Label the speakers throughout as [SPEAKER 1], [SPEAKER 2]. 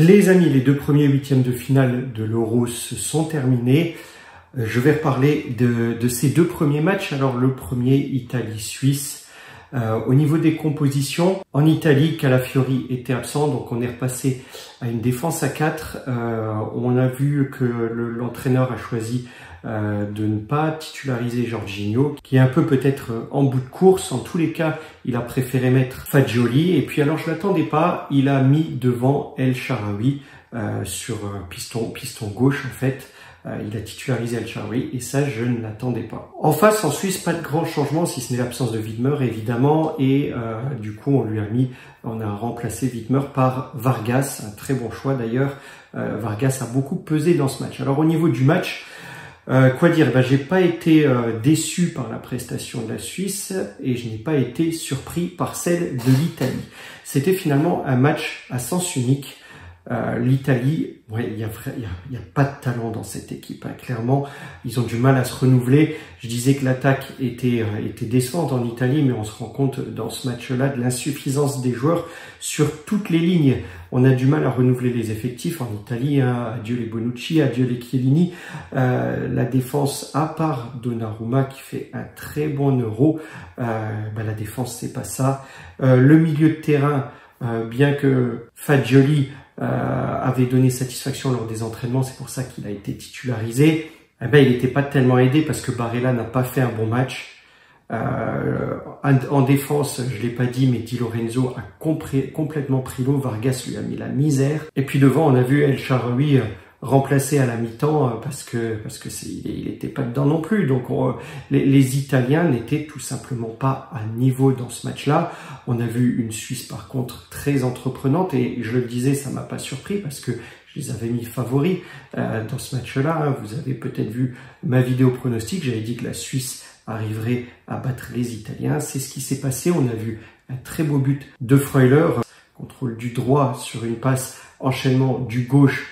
[SPEAKER 1] Les amis, les deux premiers huitièmes de finale de l'Euro se sont terminés. Je vais reparler de, ces deux premiers matchs. Alors le premier, Italie-Suisse. Euh, au niveau des compositions, en Italie, Calafiori était absent, donc on est repassé à une défense à 4. Euh, on a vu que l'entraîneur a choisi de ne pas titulariser Jorginho, qui est un peu peut-être en bout de course. En tous les cas, il a préféré mettre Fagioli. Et puis alors, je l'attendais pas, il a mis devant El Sharawi euh, sur piston, piston gauche en fait. Euh, il a titularisé El Shaarawy et ça, je ne l'attendais pas. En face, en Suisse, pas de grand changement si ce n'est l'absence de Widmer évidemment et euh, du coup, on lui a mis, on a remplacé Widmer par Vargas, un très bon choix d'ailleurs. Euh, Vargas a beaucoup pesé dans ce match. Alors au niveau du match, quoi dire? Ben, J'ai pas été déçu par la prestation de la Suisse et je n'ai pas été surpris par celle de l'Italie. C'était finalement un match à sens unique. Euh, L'Italie, ouais, il n'y a, y a, pas de talent dans cette équipe. Hein. Clairement, ils ont du mal à se renouveler. Je disais que l'attaque était, euh, était décevante en Italie, mais on se rend compte dans ce match-là de l'insuffisance des joueurs sur toutes les lignes. On a du mal à renouveler les effectifs en Italie. Hein. Adieu les Bonucci, adieu les Chiellini. Euh, la défense, à part Donnarumma qui fait un très bon euro, euh, bah, la défense c'est pas ça. Euh, le milieu de terrain, bien que Fagioli avait donné satisfaction lors des entraînements, c'est pour ça qu'il a été titularisé. Eh ben, il n'était pas tellement aidé parce que Barella n'a pas fait un bon match. Euh, en défense, je l'ai pas dit, mais Di Lorenzo a complètement pris l'eau. Vargas lui a mis la misère. Et puis devant, on a vu El euh, remplacé à la mi-temps euh, parce que parce que c'est il était pas dedans non plus. Donc les, les, Italiens n'étaient tout simplement pas à niveau dans ce match-là. On a vu une Suisse par contre très entreprenante et je le disais, ça m'a pas surpris parce que je les avais mis favoris euh, dans ce match-là. Hein. Vous avez peut-être vu ma vidéo pronostic. J'avais dit que la Suisse arriverait à battre les Italiens. C'est ce qui s'est passé. On a vu un très beau but de Freuler, contrôle du droit sur une passe, enchaînement du gauche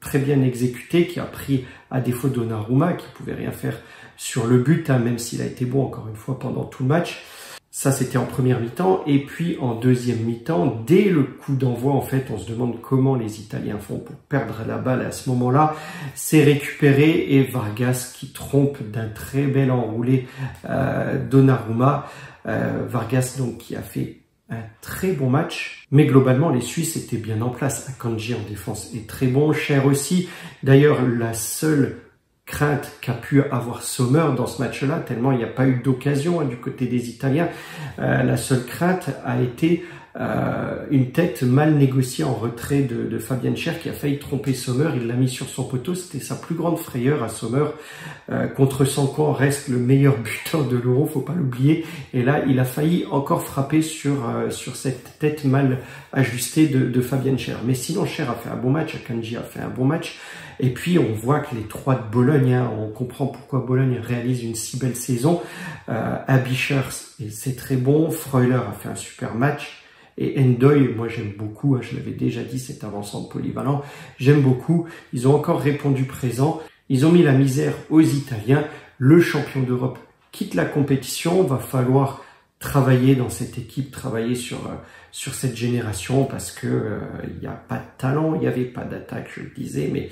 [SPEAKER 1] très bien exécuté, qui a pris à défaut Donnarumma, qui pouvait rien faire sur le but, hein, même s'il a été bon encore une fois pendant tout le match. Ça, c'était en première mi-temps. Et puis, en deuxième mi-temps, dès le coup d'envoi, en fait, on se demande comment les Italiens font pour perdre la balle à ce moment-là. C'est récupéré et Vargas qui trompe d'un très bel enroulé euh, Donnarumma. Euh, Vargas, donc, qui a fait un très bon match. Mais globalement, les Suisses étaient bien en place. Akanji en défense est très bon, cher aussi. D'ailleurs, la seule crainte qu'a pu avoir Sommer dans ce match-là, tellement il n'y a pas eu d'occasion hein, du côté des Italiens, euh, la seule crainte a été euh, une tête mal négociée en retrait de, Fabien Cher qui a failli tromper Sommer. Il l'a mis sur son poteau. C'était sa plus grande frayeur à Sommer. Euh, contre Sanko reste le meilleur buteur de l'Euro, faut pas l'oublier. Et là, il a failli encore frapper sur euh, sur cette tête mal ajustée de, de Fabien Cher. Mais sinon, Cher a fait un bon match. Akanji a fait un bon match. Et puis on voit que les trois de Bologne, hein, on comprend pourquoi Bologne réalise une si belle saison. Euh, c'est très bon. Freuler a fait un super match. Et Endoy, moi j'aime beaucoup, hein, je l'avais déjà dit, c'est avançant polyvalent, j'aime beaucoup. Ils ont encore répondu présent. Ils ont mis la misère aux Italiens. Le champion d'Europe quitte la compétition. Va falloir travailler dans cette équipe, travailler sur euh, sur cette génération parce que euh, il n'y a pas de talent, il n'y avait pas d'attaque, je le disais, mais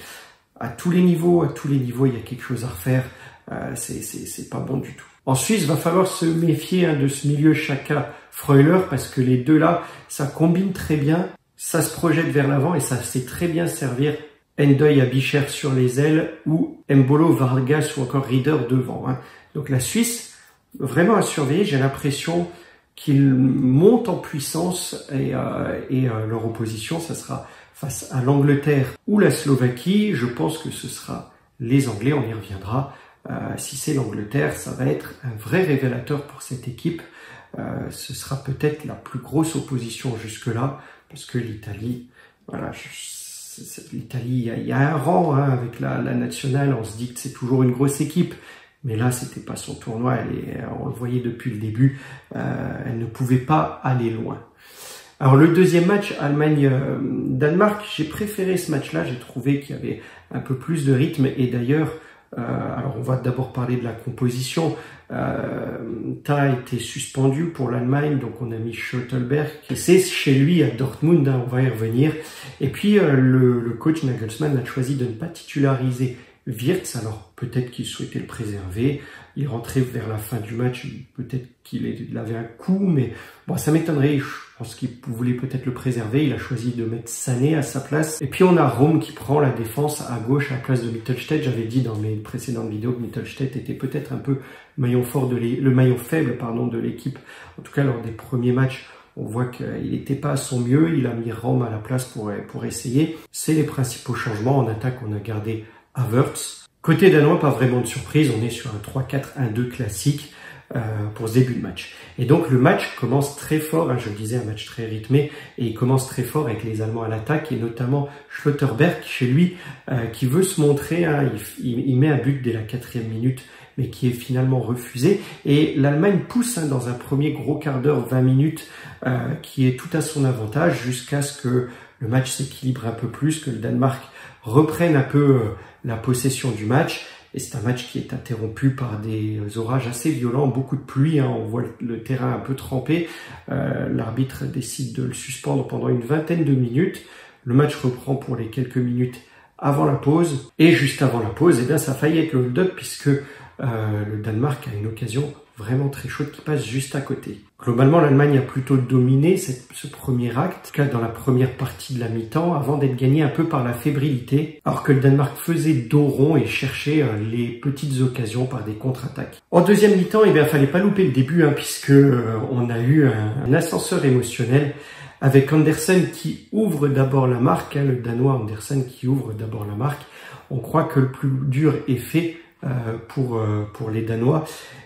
[SPEAKER 1] à tous les niveaux, à tous les niveaux, il y a quelque chose à refaire. Euh, c'est pas bon du tout. En Suisse, va falloir se méfier hein, de ce milieu Chaka Freuler parce que les deux là, ça combine très bien, ça se projette vers l'avant et ça sait très bien servir Endoy à Bicher sur les ailes ou Mbolo Vargas ou encore Reader devant. Hein. Donc la Suisse, vraiment à surveiller, j'ai l'impression qu'ils montent en puissance et, euh, et euh, leur opposition, ça sera face à l'Angleterre ou la Slovaquie. Je pense que ce sera les Anglais, on y reviendra. Euh, si c'est l'Angleterre, ça va être un vrai révélateur pour cette équipe. Euh, ce sera peut-être la plus grosse opposition jusque-là, parce que l'Italie, voilà, l'Italie, il y, a un rang hein, avec la, nationale, on se dit que c'est toujours une grosse équipe, mais là, c'était pas son tournoi, elle on le voyait depuis le début, euh, elle ne pouvait pas aller loin. Alors le deuxième match, Allemagne-Danemark, j'ai préféré ce match-là, j'ai trouvé qu'il y avait un peu plus de rythme, et d'ailleurs, alors on va d'abord parler de la composition. Euh, Ta a été suspendu pour l'Allemagne, donc on a mis Schottelberg. C'est chez lui à Dortmund, hein, on va y revenir. Et puis le, le, coach Nagelsmann a choisi de ne pas titulariser Wirtz, alors peut-être qu'il souhaitait le préserver, il rentrait vers la fin du match, peut-être qu'il avait un coup, mais bon, ça m'étonnerait, pense qu'il voulait peut-être le préserver, il a choisi de mettre Sané à sa place. Et puis on a Rome qui prend la défense à gauche à la place de Mittelstedt, j'avais dit dans mes précédentes vidéos que Mittelstedt était peut-être un peu le maillon faible pardon, de l'équipe, en tout cas lors des premiers matchs, on voit qu'il n'était pas à son mieux, il a mis Rome à la place pour, essayer. C'est les principaux changements. En attaque, on a gardé Havertz. Côté danois, pas vraiment de surprise, on est sur un 3-4-1-2 classique pour ce début de match. Et donc le match commence très fort, hein, je le disais, un match très rythmé, et il commence très fort avec les Allemands à l'attaque, et notamment Schlotterberg chez lui, euh, qui veut se montrer, hein, il, met un but dès la quatrième minute, mais qui est finalement refusé. Et l'Allemagne pousse hein, dans un premier gros quart d'heure, 20 minutes, euh, qui est tout à son avantage, jusqu'à ce que le match s'équilibre un peu plus, que le Danemark reprenne un peu la possession du match. Et c'est un match qui est interrompu par des orages assez violents, beaucoup de pluie. Hein. on voit le terrain un peu trempé. Euh, l'arbitre décide de le suspendre pendant une vingtaine de minutes. Le match reprend pour les quelques minutes avant la pause. Et juste avant la pause, eh bien, ça a failli être le hold-up puisque euh, le Danemark a une occasion vraiment très chaude qui passe juste à côté. Globalement, l'Allemagne a plutôt dominé ce premier acte, cas dans la première partie de la mi-temps, avant d'être gagné un peu par la fébrilité, alors que le Danemark faisait dos rond et cherchait euh, les petites occasions par des contre-attaques. En deuxième mi-temps, eh bien, fallait pas louper le début, hein, puisque euh, on a eu un, ascenseur émotionnel avec Andersen qui ouvre d'abord la marque, hein, le Danois Andersen qui ouvre d'abord la marque. On croit que le plus dur est fait pour, euh, pour les Danois.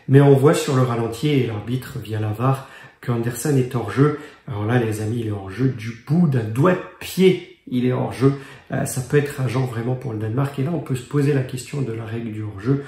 [SPEAKER 1] Mais on voit sur le ralenti et l'arbitre via la VAR qu'Anderson est hors jeu. Alors là, les amis, il est hors jeu du bout d'un doigt de pied. Il est hors jeu. Euh, ça peut être agent vraiment pour le Danemark. Et là, on peut se poser la question de la règle du hors jeu.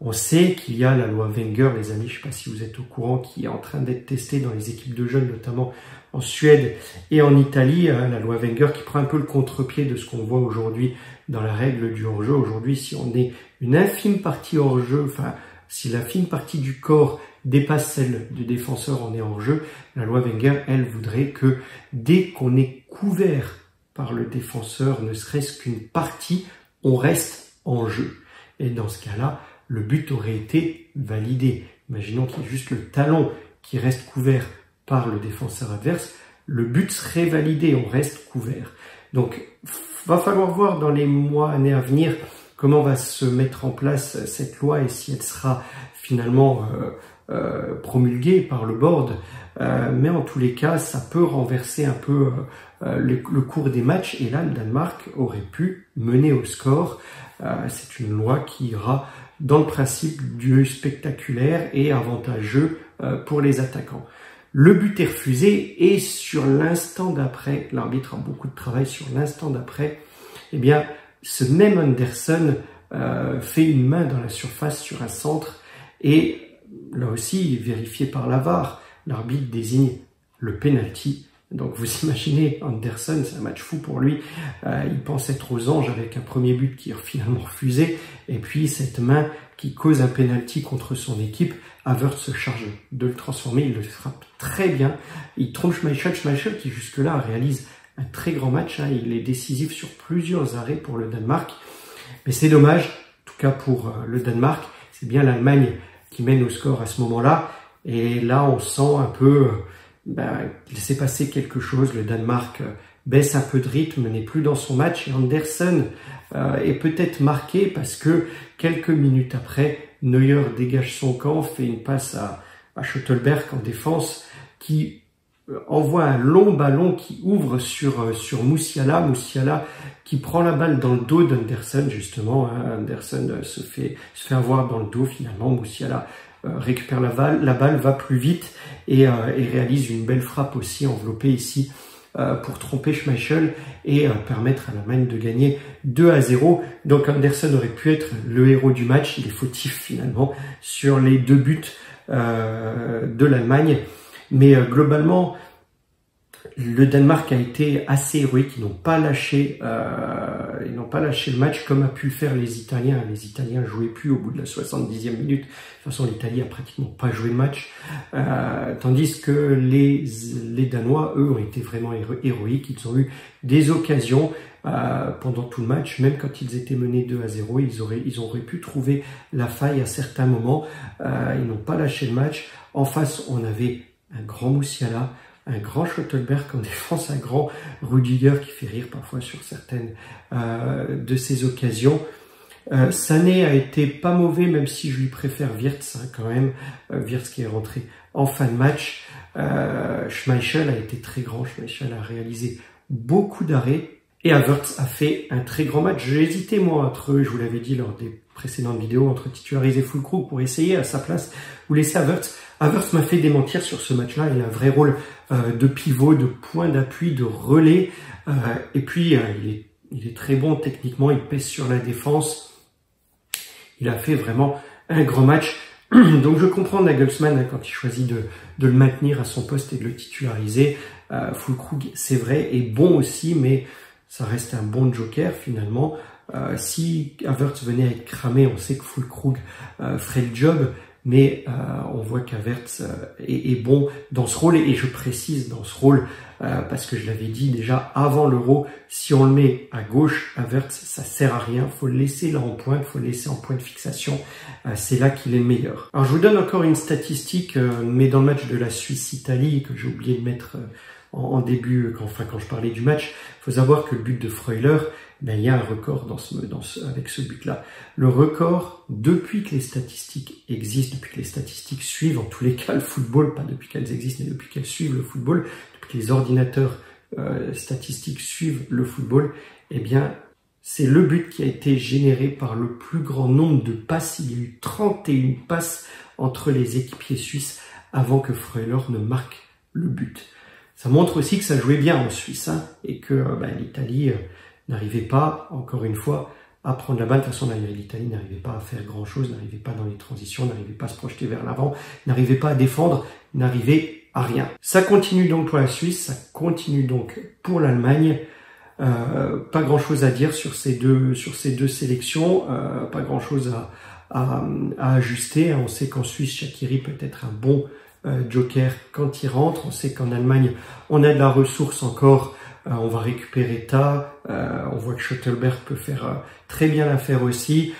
[SPEAKER 1] On sait qu'il y a la loi Wenger, les amis, je ne sais pas si vous êtes au courant, qui est en train d'être testée dans les équipes de jeunes, notamment en Suède et en Italie. Hein, la loi Wenger qui prend un peu le contre-pied de ce qu'on voit aujourd'hui dans la règle du hors-jeu. Aujourd'hui, si on est une infime partie hors-jeu, enfin, si la fine partie du corps dépasse celle du défenseur, on est hors-jeu. La loi Wenger, elle, voudrait que dès qu'on est couvert par le défenseur, ne serait-ce qu'une partie, on reste en jeu. Et dans ce cas-là, le but aurait été validé. Imaginons qu'il y ait juste le talon qui reste couvert par le défenseur adverse, le but serait validé, on reste couvert. Donc, va falloir voir dans les mois, années à venir, comment va se mettre en place cette loi et si elle sera finalement euh, euh, promulguée par le board. Euh, mais en tous les cas, ça peut renverser un peu le, le, cours des matchs. Et là, le Danemark aurait pu mener au score. C'est une loi qui ira dans le principe du spectaculaire et avantageux pour les attaquants. Le but est refusé et sur l'instant d'après, l'arbitre a beaucoup de travail sur l'instant d'après, eh bien, ce même Anderson euh, fait une main dans la surface sur un centre et là aussi, vérifié par la VAR, l'arbitre désigne le penalty. Donc vous imaginez, Anderson, c'est un match fou pour lui. Euh, il pense être aux anges avec un premier but qui est finalement refusé, et puis cette main qui cause un penalty contre son équipe. Havertz se charge de le transformer, il le frappe très bien. Il trompe Schmeichel, Schmeichel qui jusque-là réalise un très grand match. Hein. Il est décisif sur plusieurs arrêts pour le Danemark. Mais c'est dommage, en tout cas pour euh, le Danemark. C'est bien l'Allemagne qui mène au score à ce moment-là. Et là, on sent un peu ben, qu'il s'est passé quelque chose. Le Danemark euh, baisse un peu de rythme, n'est plus dans son match. Et Andersen euh, est peut-être marqué parce que quelques minutes après, Neuer dégage son camp, fait une passe à, à Schottelberg en défense qui euh, envoie un long ballon qui ouvre sur, euh, sur Moussiala. Moussiala qui prend la balle dans le dos d'Anderson, justement. Hein. Anderson se fait, se fait avoir dans le dos finalement. Moussiala récupère la balle, la balle va plus vite et, et réalise une belle frappe aussi enveloppée ici euh, pour tromper Schmeichel et euh, permettre à l'Allemagne de gagner 2 à 0. Donc Anderson aurait pu être le héros du match, il est fautif finalement sur les deux buts euh, de l'Allemagne. Mais globalement, le Danemark a été assez héroïque, ils n'ont pas lâché, euh, ils n'ont pas lâché le match comme a pu le faire les Italiens. Les Italiens jouaient plus au bout de la 70e minute. De toute façon, l'Italie a pratiquement pas joué le match, euh, tandis que les les Danois, eux, ont été vraiment héroïques. Ils ont eu des occasions euh, pendant tout le match, même quand ils étaient menés 2 à 0, ils auraient ils auraient pu trouver la faille à certains moments. Euh, ils n'ont pas lâché le match. En face, on avait un grand Moussiala un grand Schottelberg en défense, un grand Rudiger qui fait rire parfois sur certaines euh, de ces occasions. Euh, Sané a été pas mauvais, même si je lui préfère Wirtz hein, quand même. Euh, Wirtz qui est rentré en fin de match. Euh, Schmeichel a été très grand. Schmeichel a réalisé beaucoup d'arrêts. Et Havertz a fait un très grand match. J'ai hésité, moi, entre, je vous l'avais dit lors des précédentes vidéos, entre titulariser Fulcro pour essayer à sa place ou laisser Havertz. Havertz m'a fait démentir sur ce match-là. Il a un vrai rôle euh, de pivot, de point d'appui, de relais. Euh, et puis, euh, il, est, très bon techniquement. Il pèse sur la défense. Il a fait vraiment un grand match. Donc je comprends Nagelsmann hein, quand il choisit de, le maintenir à son poste et de le titulariser. Euh, c'est vrai, est bon aussi, mais ça reste un bon joker finalement. Euh, si Havertz venait à être cramé, on sait que Fulkrug euh, ferait le job, mais euh, on voit qu'Havertz euh, est, bon dans ce rôle, et je précise dans ce rôle, parce que je l'avais dit déjà avant l'euro, si on le met à gauche, Havertz, ça sert à rien, faut le laisser là en pointe, faut le laisser en point de fixation, c'est là qu'il est le meilleur. Alors je vous donne encore une statistique, mais dans le match de la Suisse-Italie, que j'ai oublié de mettre en, début, quand, enfin quand je parlais du match, il faut savoir que le but de Freuler, ben, il y a un record avec ce but-là. Le record, depuis que les statistiques existent, depuis que les statistiques suivent en tous les cas le football, pas depuis qu'elles existent, mais depuis qu'elles suivent le football, depuis que les ordinateurs euh, statistiques suivent le football, eh bien, c'est le but qui a été généré par le plus grand nombre de passes. Il y a eu 31 passes entre les équipiers suisses avant que Freuler ne marque le but. Ça montre aussi que ça jouait bien en Suisse hein, et que ben, l'Italie euh, n'arrivait pas, encore une fois, à prendre la balle. De toute façon, l'Italie n'arrivait pas à faire grand-chose, n'arrivait pas dans les transitions, n'arrivait pas à se projeter vers l'avant, n'arrivait pas à défendre, n'arrivait à rien. Ça continue donc pour la Suisse, ça continue donc pour l'Allemagne. Euh, pas grand-chose à dire sur ces deux sur ces deux sélections, euh, pas grand-chose à, à, à, ajuster. On sait qu'en Suisse, Shakiri peut être un bon joker quand il rentre. On sait qu'en Allemagne, on a de la ressource encore euh, on va récupérer Ta. Euh, on voit que Schottelberg peut faire euh, très bien l'affaire aussi.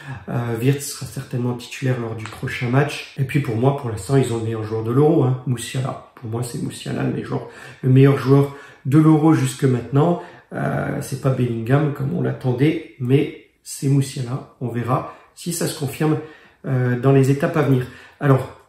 [SPEAKER 1] Wirtz sera certainement titulaire lors du prochain match. Et puis pour moi, pour l'instant, ils ont le meilleur joueur de l'Euro, hein, Moussiala. Pour moi, c'est Moussiala le meilleur, le meilleur joueur de l'Euro jusque maintenant. Euh, c'est pas Bellingham comme on l'attendait, mais c'est Moussiala. On verra si ça se confirme euh, dans les étapes à venir. Alors,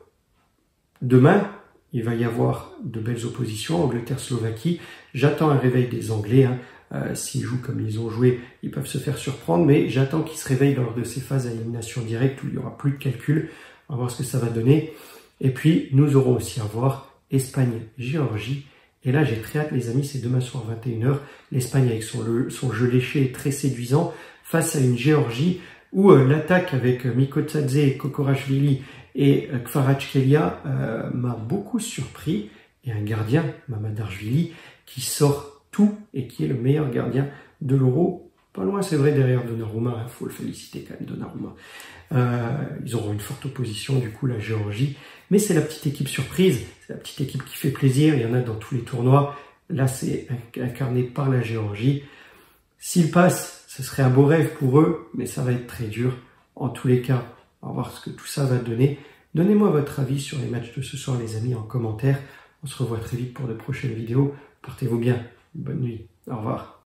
[SPEAKER 1] demain, il va y avoir de belles oppositions, Angleterre-Slovaquie. J'attends un réveil des Anglais. Hein. Euh, S'ils jouent comme ils ont joué, ils peuvent se faire surprendre, mais j'attends qu'ils se réveillent lors de ces phases à élimination directe où il n'y aura plus de calcul. On va voir ce que ça va donner. Et puis, nous aurons aussi à voir Espagne-Géorgie. Et là, j'ai très hâte, les amis, c'est demain soir 21h. L'Espagne avec son, jeu léché et très séduisant face à une Géorgie où euh, l'attaque avec Mikotadze, Kokorashvili et euh, Kvaratskhelia euh, m'a beaucoup surpris. Et un gardien, Mamadarjvili, qui sort tout et qui est le meilleur gardien de l'Euro. Pas loin, c'est vrai, derrière Donnarumma. Il faut le féliciter quand même, Donnarumma. Euh, ils auront une forte opposition, du coup, la Géorgie. Mais c'est la petite équipe surprise. C'est la petite équipe qui fait plaisir. Il y en a dans tous les tournois. Là, c'est incarné par la Géorgie. S'ils passent, ce serait un beau rêve pour eux, mais ça va être très dur. En tous les cas, on va voir ce que tout ça va donner. Donnez-moi votre avis sur les matchs de ce soir, les amis, en commentaire. On se revoit très vite pour de prochaines vidéos. Portez-vous bien. Bonne nuit. Au revoir.